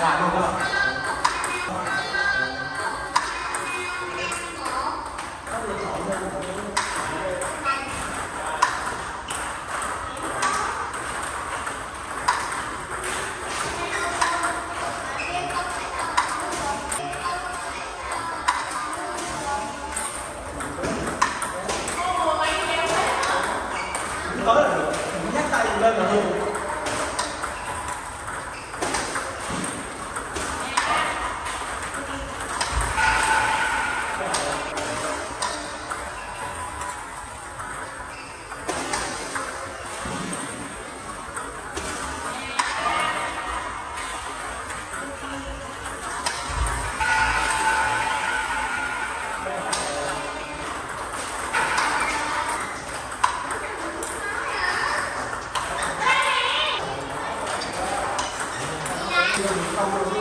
làm luôn không? Tới là được, nhắc tay lên là thôi Obrigado.